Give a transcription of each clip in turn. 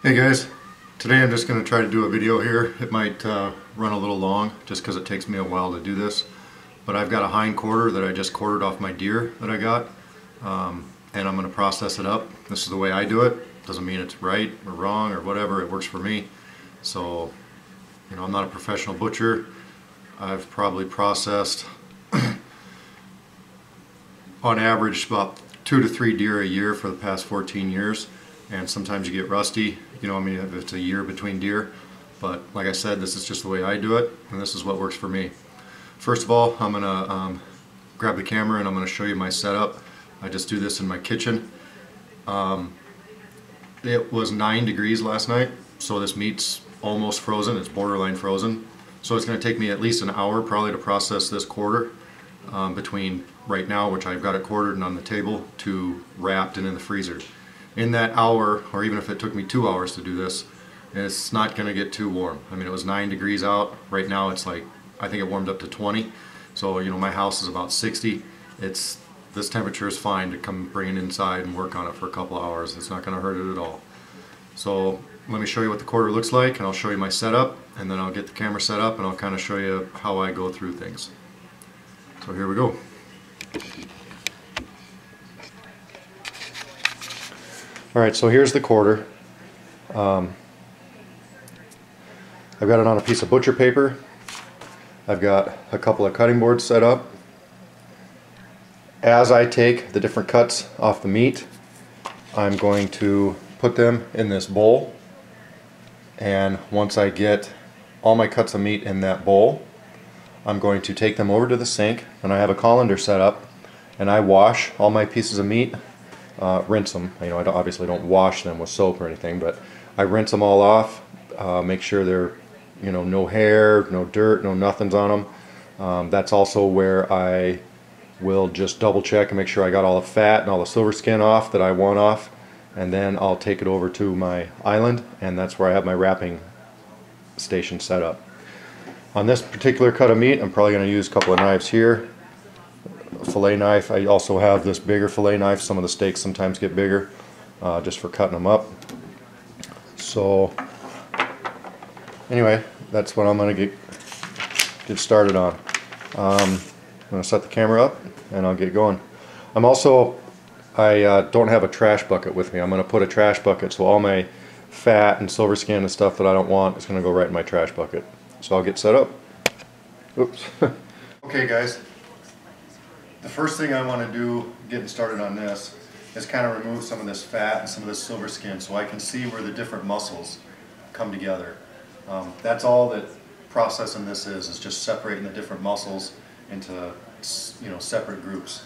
Hey guys, today I'm just going to try to do a video here. It might uh, run a little long just because it takes me a while to do this. But I've got a hind quarter that I just quartered off my deer that I got. Um, and I'm going to process it up. This is the way I do it. Doesn't mean it's right or wrong or whatever. It works for me. So, you know, I'm not a professional butcher. I've probably processed on average about two to three deer a year for the past 14 years and sometimes you get rusty you know I mean if it's a year between deer but like I said this is just the way I do it and this is what works for me. First of all I'm gonna um, grab the camera and I'm gonna show you my setup. I just do this in my kitchen. Um, it was nine degrees last night so this meat's almost frozen it's borderline frozen. So it's going to take me at least an hour probably to process this quarter um, between right now which I've got it quartered and on the table to wrapped and in the freezer in that hour, or even if it took me two hours to do this, it's not going to get too warm. I mean, it was 9 degrees out. Right now it's like, I think it warmed up to 20. So, you know, my house is about 60. It's This temperature is fine to come bring it inside and work on it for a couple hours. It's not going to hurt it at all. So let me show you what the quarter looks like and I'll show you my setup and then I'll get the camera set up and I'll kind of show you how I go through things. So here we go. Alright, so here's the quarter. Um, I've got it on a piece of butcher paper. I've got a couple of cutting boards set up. As I take the different cuts off the meat, I'm going to put them in this bowl. And once I get all my cuts of meat in that bowl, I'm going to take them over to the sink and I have a colander set up and I wash all my pieces of meat uh, rinse them. You know, I obviously don't wash them with soap or anything, but I rinse them all off, uh, make sure they're, you know, no hair, no dirt, no nothings on them. Um, that's also where I will just double check and make sure I got all the fat and all the silver skin off that I want off and then I'll take it over to my island and that's where I have my wrapping station set up. On this particular cut of meat I'm probably going to use a couple of knives here fillet knife. I also have this bigger fillet knife. Some of the steaks sometimes get bigger uh, just for cutting them up. So anyway, that's what I'm going to get get started on. Um, I'm going to set the camera up and I'll get going. I'm also, I uh, don't have a trash bucket with me. I'm going to put a trash bucket so all my fat and silver skin and stuff that I don't want is going to go right in my trash bucket. So I'll get set up. Oops. okay guys, the first thing I want to do getting started on this is kind of remove some of this fat and some of this silver skin so I can see where the different muscles come together. Um, that's all that processing this is, is just separating the different muscles into you know separate groups.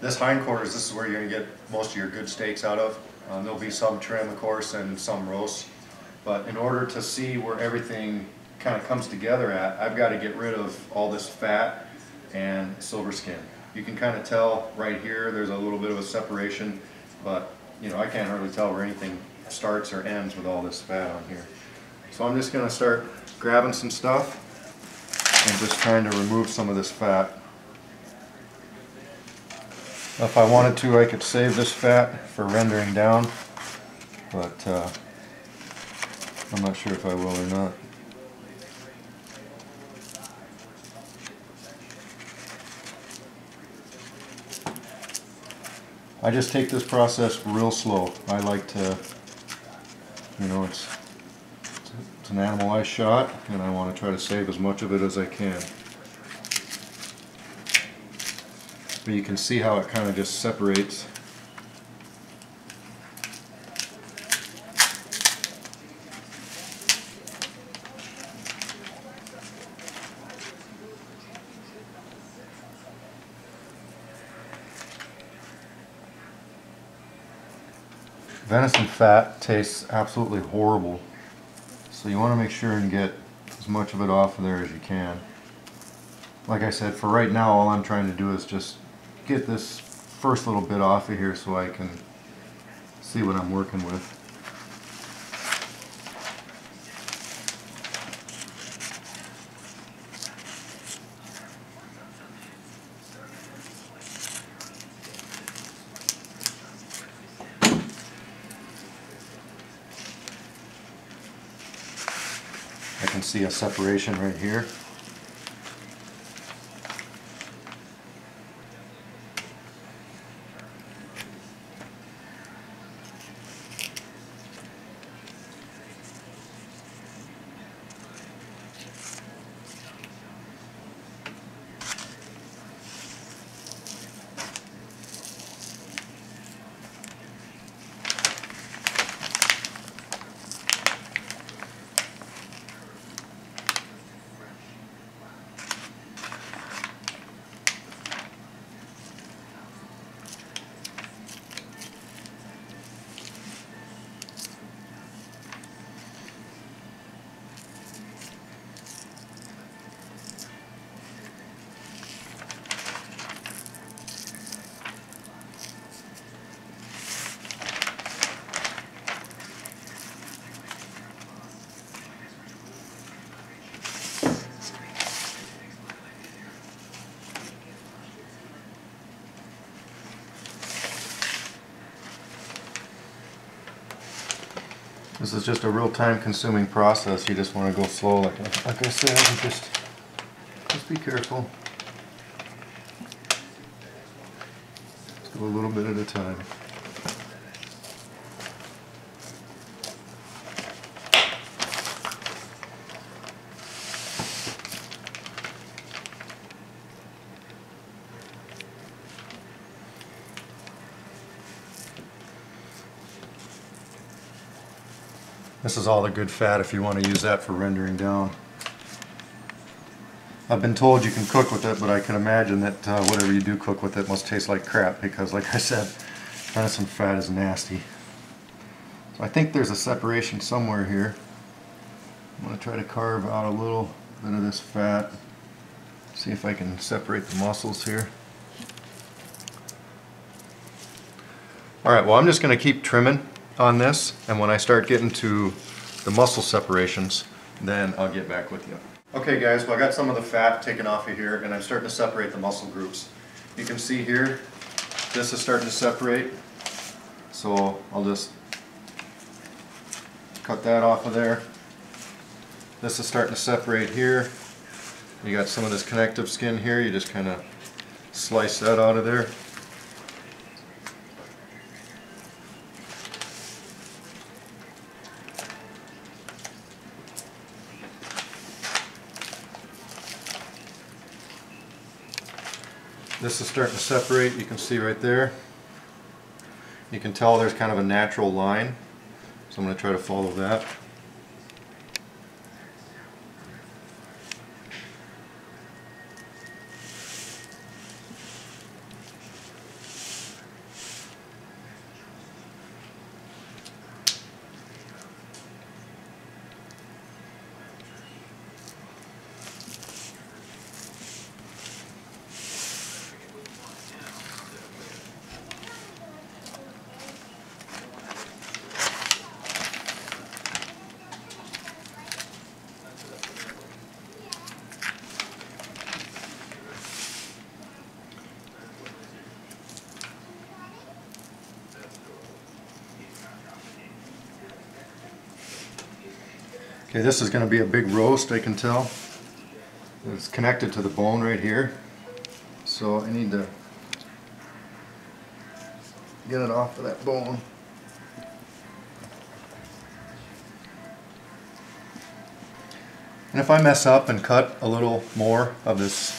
This hindquarters, this is where you're going to get most of your good steaks out of. Um, there'll be some trim, of course, and some roasts. But in order to see where everything kind of comes together at, I've got to get rid of all this fat and silver skin. You can kind of tell right here, there's a little bit of a separation, but you know, I can't hardly tell where anything starts or ends with all this fat on here. So I'm just going to start grabbing some stuff and just trying to remove some of this fat. If I wanted to, I could save this fat for rendering down, but uh, I'm not sure if I will or not. I just take this process real slow. I like to, you know, it's, it's an animal I shot and I want to try to save as much of it as I can. But you can see how it kind of just separates venison fat tastes absolutely horrible. So you want to make sure and get as much of it off of there as you can. Like I said, for right now all I'm trying to do is just get this first little bit off of here so I can see what I'm working with. See a separation right here. This is just a real time consuming process. You just want to go slow like, like I said, just, just be careful. Just go a little bit at a time. This is all the good fat if you want to use that for rendering down. I've been told you can cook with it, but I can imagine that uh, whatever you do cook with it must taste like crap because like I said, venison fat is nasty. So I think there's a separation somewhere here. I'm going to try to carve out a little bit of this fat. See if I can separate the muscles here. Alright, well I'm just going to keep trimming on this and when I start getting to the muscle separations then I'll get back with you. Okay guys, well I got some of the fat taken off of here and I'm starting to separate the muscle groups. You can see here this is starting to separate so I'll just cut that off of there. This is starting to separate here. You got some of this connective skin here, you just kind of slice that out of there. This is starting to separate, you can see right there. You can tell there's kind of a natural line, so I'm going to try to follow that. Okay, this is going to be a big roast, I can tell. It's connected to the bone right here. So I need to get it off of that bone. And if I mess up and cut a little more of this,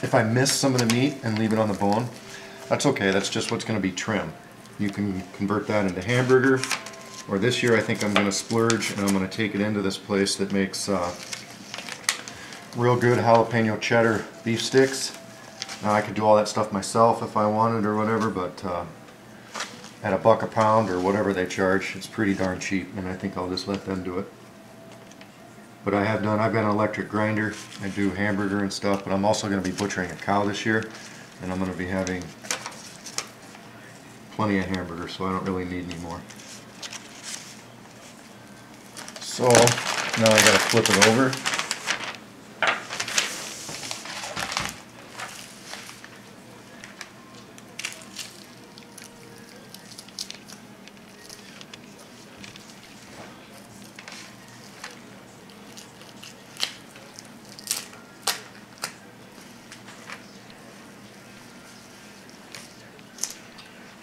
if I miss some of the meat and leave it on the bone, that's okay, that's just what's going to be trim. You can convert that into hamburger, or this year I think I'm going to splurge and I'm going to take it into this place that makes uh, real good jalapeno cheddar beef sticks. Now I could do all that stuff myself if I wanted or whatever, but uh, at a buck a pound or whatever they charge, it's pretty darn cheap and I think I'll just let them do it. But I have done, I've got an electric grinder, I do hamburger and stuff, but I'm also going to be butchering a cow this year and I'm going to be having plenty of hamburger so I don't really need any more. So now I gotta flip it over.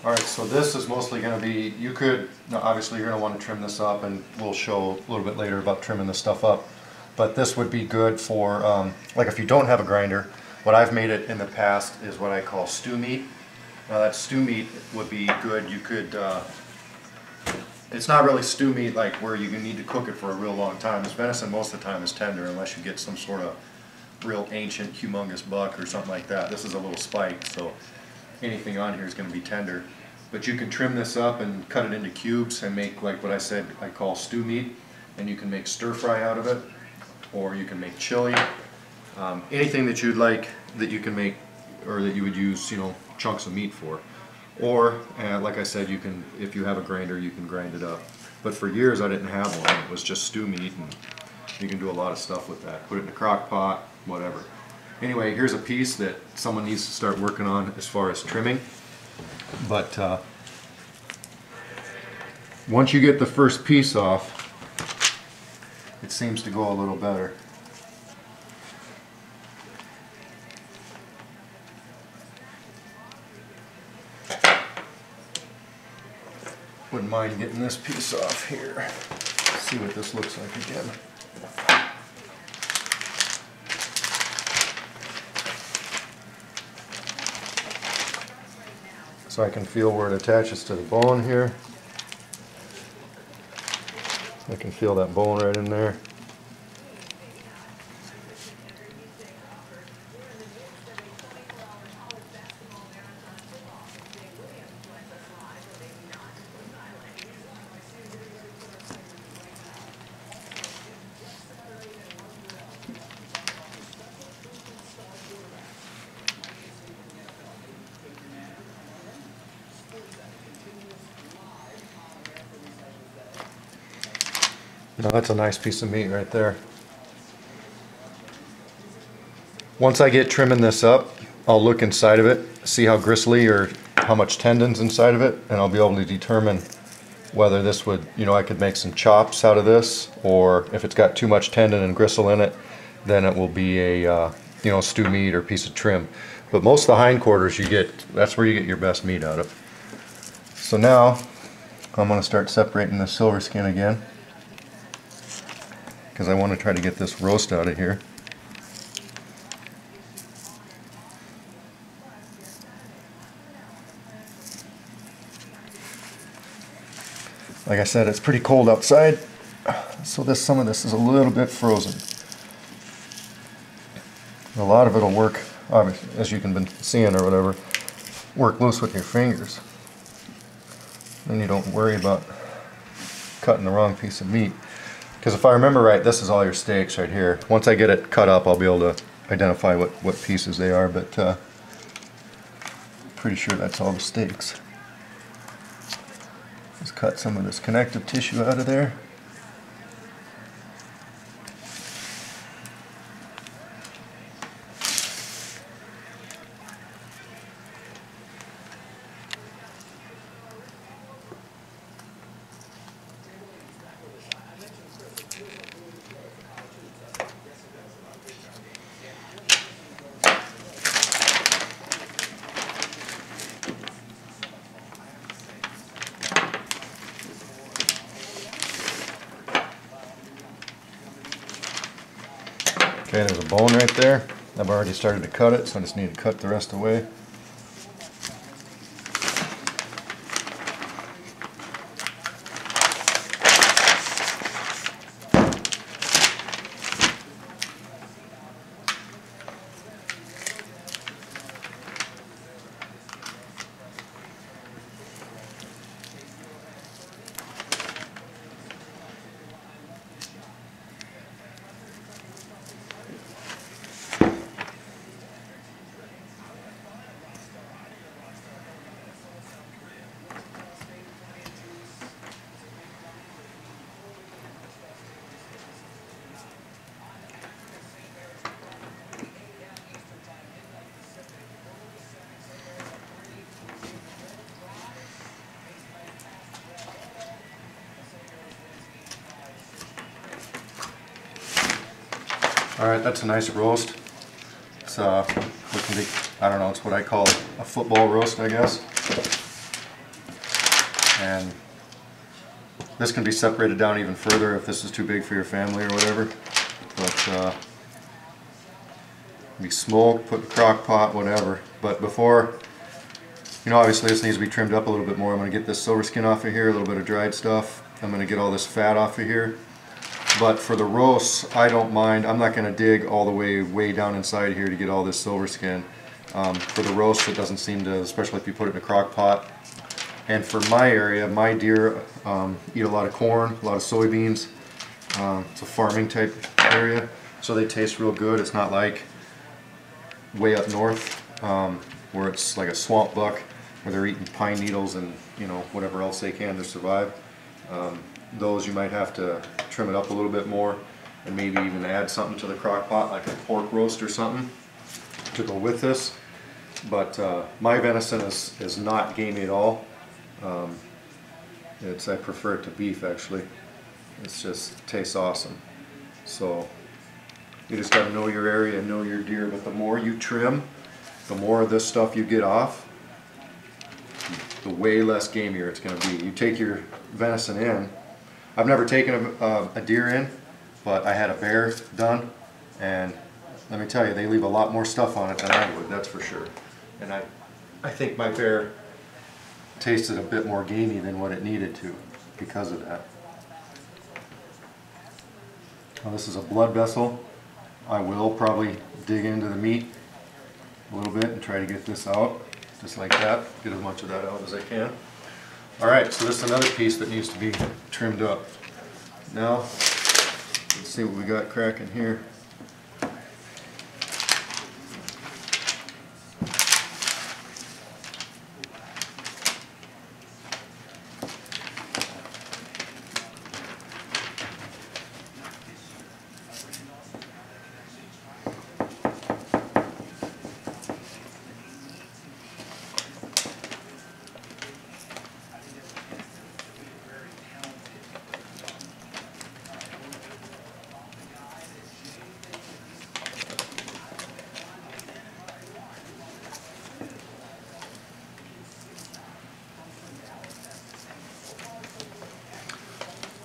All right, so this is mostly gonna be, you could, no, obviously you're gonna wanna trim this up and we'll show a little bit later about trimming this stuff up. But this would be good for, um, like if you don't have a grinder, what I've made it in the past is what I call stew meat. Now that stew meat would be good, you could, uh, it's not really stew meat like where you need to cook it for a real long time. This venison most of the time is tender unless you get some sort of real ancient humongous buck or something like that. This is a little spike, so anything on here is gonna be tender. But you can trim this up and cut it into cubes and make like what I said I call stew meat. And you can make stir fry out of it, or you can make chili. Um, anything that you'd like that you can make, or that you would use, you know, chunks of meat for. Or, uh, like I said, you can, if you have a grinder, you can grind it up. But for years I didn't have one, it was just stew meat and you can do a lot of stuff with that. Put it in a crock pot, whatever. Anyway, here's a piece that someone needs to start working on as far as trimming. But uh, once you get the first piece off, it seems to go a little better. Wouldn't mind getting this piece off here. See what this looks like again. So I can feel where it attaches to the bone here. I can feel that bone right in there. Now that's a nice piece of meat right there. Once I get trimming this up, I'll look inside of it, see how gristly or how much tendons inside of it, and I'll be able to determine whether this would, you know, I could make some chops out of this, or if it's got too much tendon and gristle in it, then it will be a, uh, you know, stew meat or piece of trim. But most of the hindquarters you get, that's where you get your best meat out of. So now, I'm going to start separating the silver skin again because I want to try to get this roast out of here. Like I said, it's pretty cold outside, so this some of this is a little bit frozen. A lot of it'll work, obviously, as you can been seeing or whatever, work loose with your fingers. Then you don't worry about cutting the wrong piece of meat. Because if I remember right, this is all your steaks right here. Once I get it cut up, I'll be able to identify what, what pieces they are, but uh, pretty sure that's all the steaks. Just cut some of this connective tissue out of there. There's a bone right there. I've already started to cut it, so I just need to cut the rest away. All right, that's a nice roast. It's uh, to, I don't know, it's what I call a football roast, I guess. and this can be separated down even further if this is too big for your family or whatever. But uh, be smoked, put in crock pot, whatever. But before, you know, obviously this needs to be trimmed up a little bit more. I'm going to get this silver skin off of here, a little bit of dried stuff. I'm going to get all this fat off of here. But for the roasts, I don't mind. I'm not going to dig all the way way down inside here to get all this silver skin. Um, for the roast, it doesn't seem to, especially if you put it in a crock pot. And for my area, my deer um, eat a lot of corn, a lot of soybeans. Um, it's a farming type area, so they taste real good. It's not like way up north um, where it's like a swamp buck where they're eating pine needles and you know whatever else they can to survive. Um, those you might have to trim it up a little bit more and maybe even add something to the crock pot like a pork roast or something to go with this. But uh, my venison is, is not gamey at all. Um, it's I prefer it to beef actually. It's just tastes awesome. So you just got to know your area and know your deer. But the more you trim, the more of this stuff you get off, the way less gamier it's going to be. You take your venison in. I've never taken a, a deer in, but I had a bear done, and let me tell you, they leave a lot more stuff on it than I would. That's for sure. And I, I think my bear tasted a bit more gamey than what it needed to because of that. Now this is a blood vessel. I will probably dig into the meat a little bit and try to get this out, just like that. Get as much of that out as I can. Alright, so this is another piece that needs to be trimmed up. Now, let's see what we got cracking here.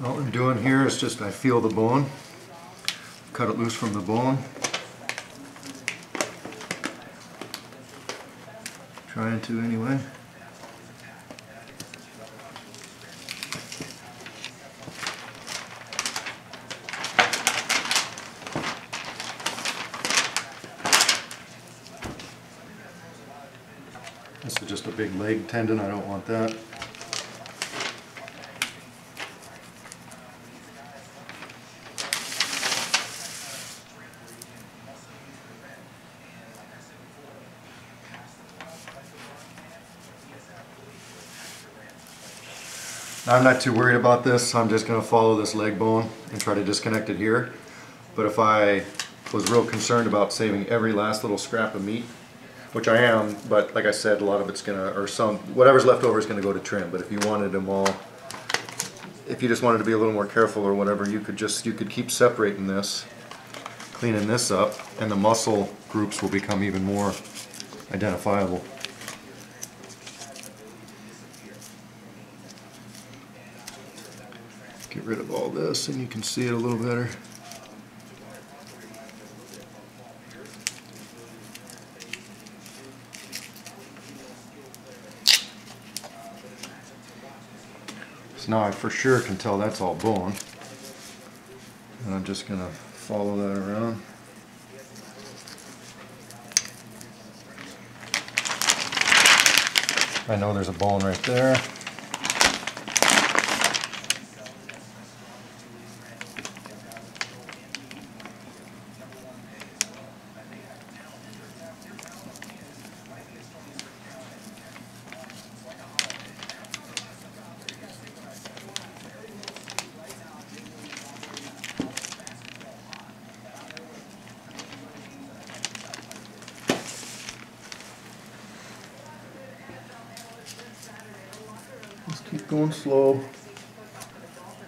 All I'm doing here is just I feel the bone, cut it loose from the bone. Trying to anyway. This is just a big leg tendon, I don't want that. I'm not too worried about this. I'm just going to follow this leg bone and try to disconnect it here. But if I was real concerned about saving every last little scrap of meat, which I am, but like I said, a lot of it's going to, or some, whatever's left over is going to go to trim. But if you wanted them all, if you just wanted to be a little more careful or whatever, you could just, you could keep separating this, cleaning this up, and the muscle groups will become even more identifiable. Rid of all this and you can see it a little better. So now I for sure can tell that's all bone. And I'm just going to follow that around. I know there's a bone right there. Keep going slow.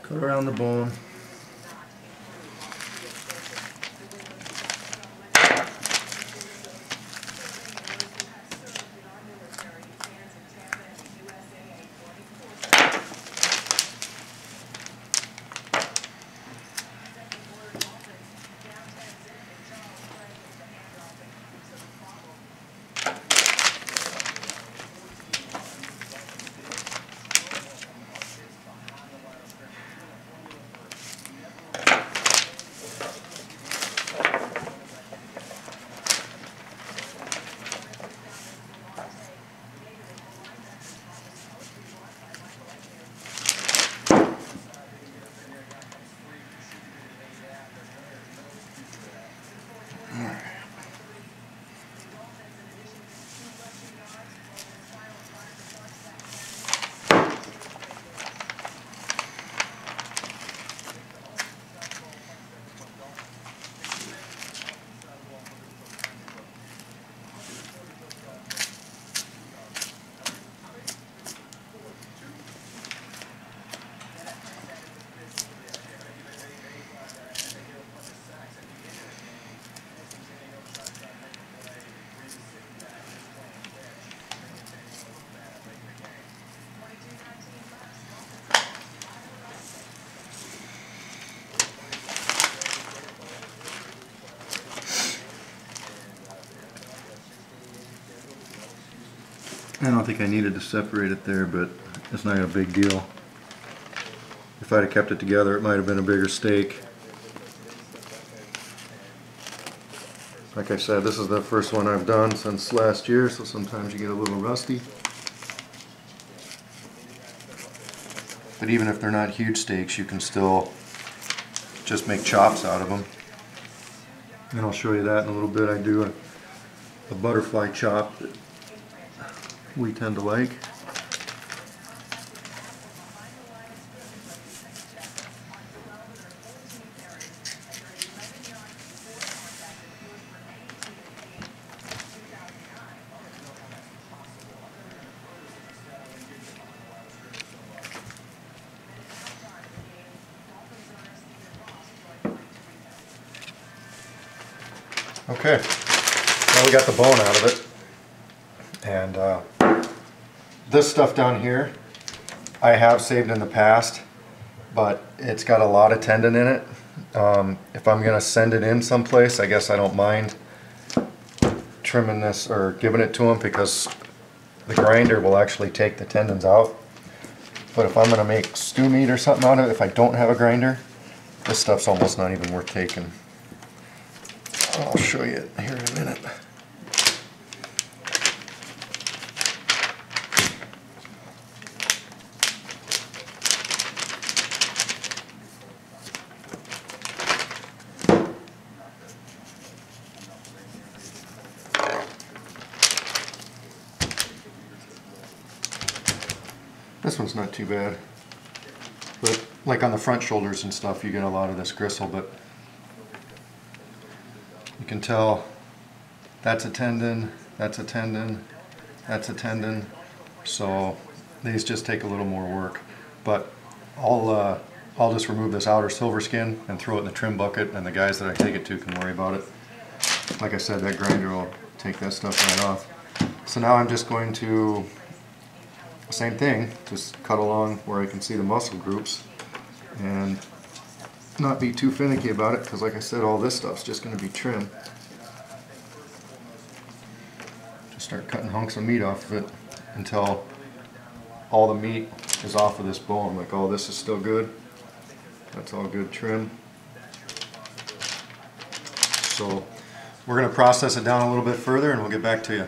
Cut around the bone. I don't think I needed to separate it there, but it's not a big deal. If I'd have kept it together, it might have been a bigger steak. Like I said, this is the first one I've done since last year, so sometimes you get a little rusty. But even if they're not huge steaks, you can still just make chops out of them. And I'll show you that in a little bit. I do a, a butterfly chop we tend to like. Stuff down here, I have saved in the past, but it's got a lot of tendon in it. Um, if I'm gonna send it in someplace, I guess I don't mind trimming this or giving it to them because the grinder will actually take the tendons out. But if I'm gonna make stew meat or something out of it, if I don't have a grinder, this stuff's almost not even worth taking. I'll show you it here in a minute. This one's not too bad. But like on the front shoulders and stuff, you get a lot of this gristle, but you can tell that's a tendon, that's a tendon, that's a tendon. So these just take a little more work. But I'll, uh, I'll just remove this outer silver skin and throw it in the trim bucket and the guys that I take it to can worry about it. Like I said, that grinder will take that stuff right off. So now I'm just going to, same thing, just cut along where I can see the muscle groups and not be too finicky about it because like I said all this stuff's just going to be trim. Just start cutting hunks of meat off of it until all the meat is off of this bone. Like all this is still good. That's all good trim. So we're going to process it down a little bit further and we'll get back to you.